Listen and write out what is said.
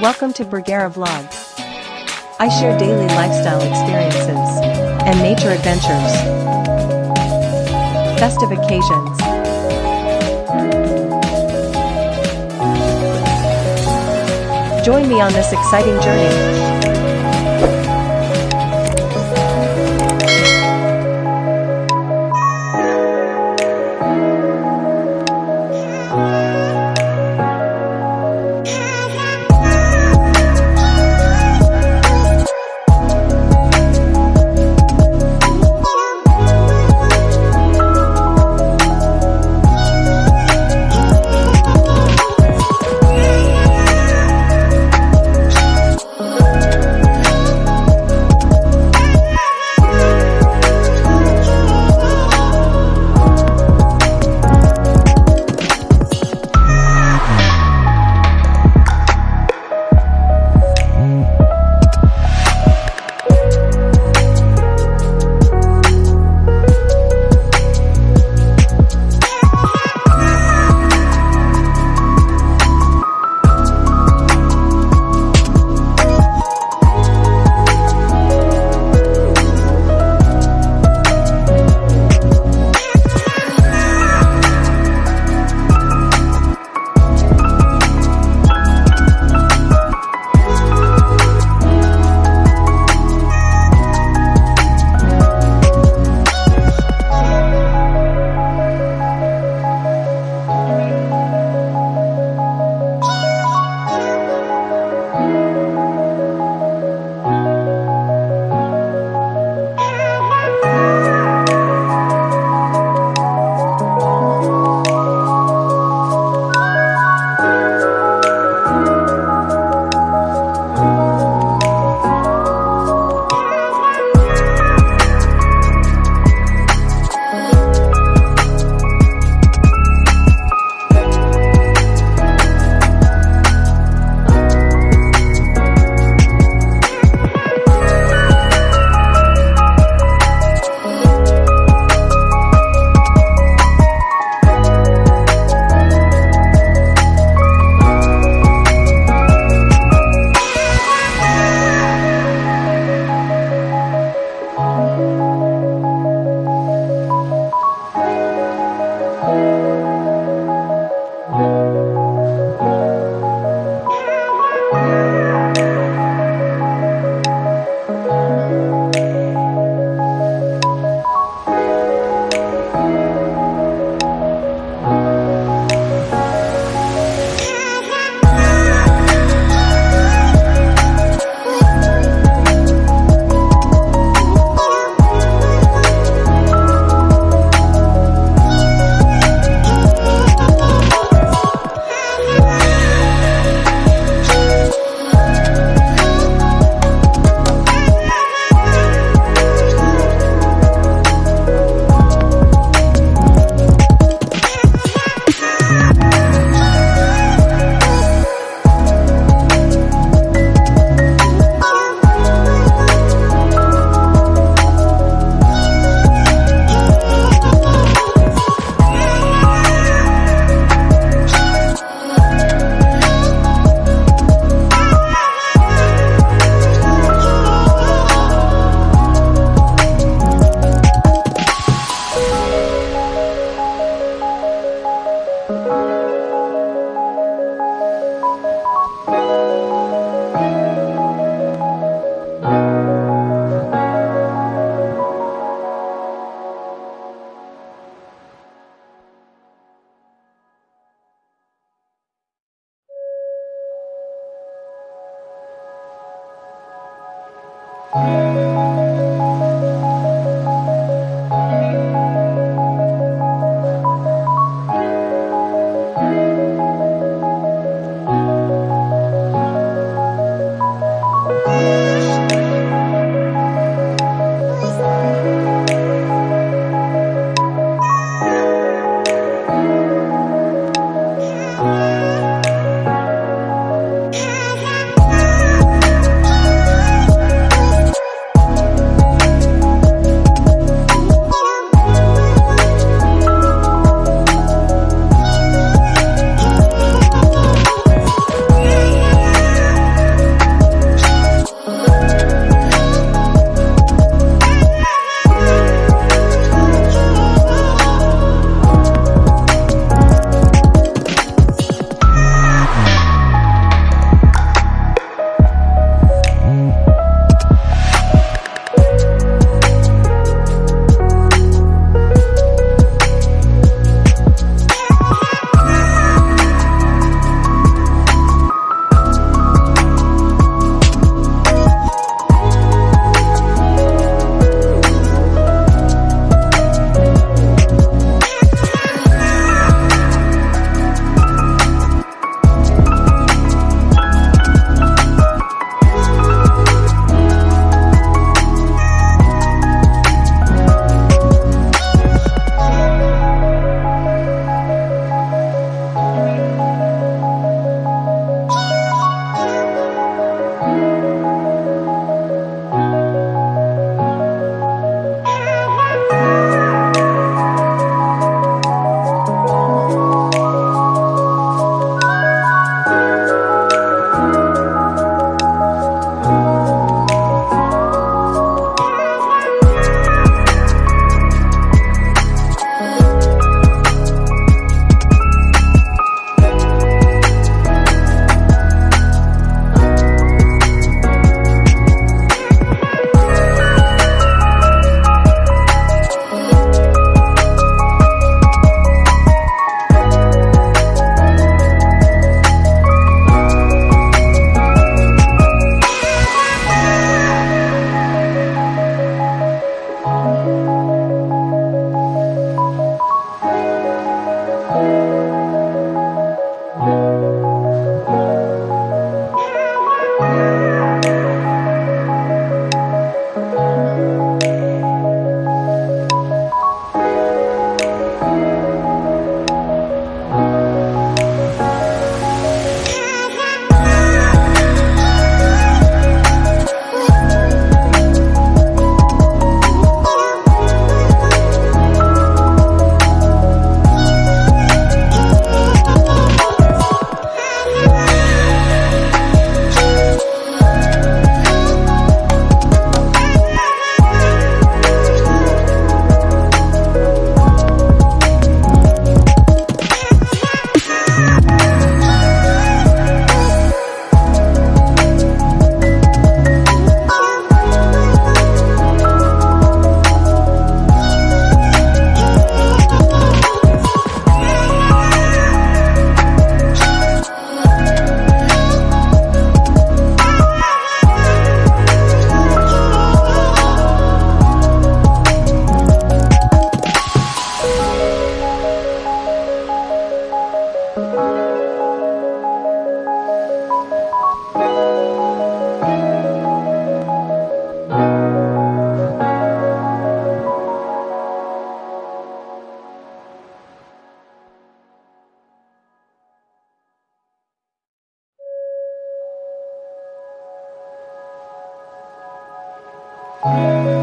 Welcome to Briguera Vlogs. I share daily lifestyle experiences and nature adventures. Festive occasions. Join me on this exciting journey. Música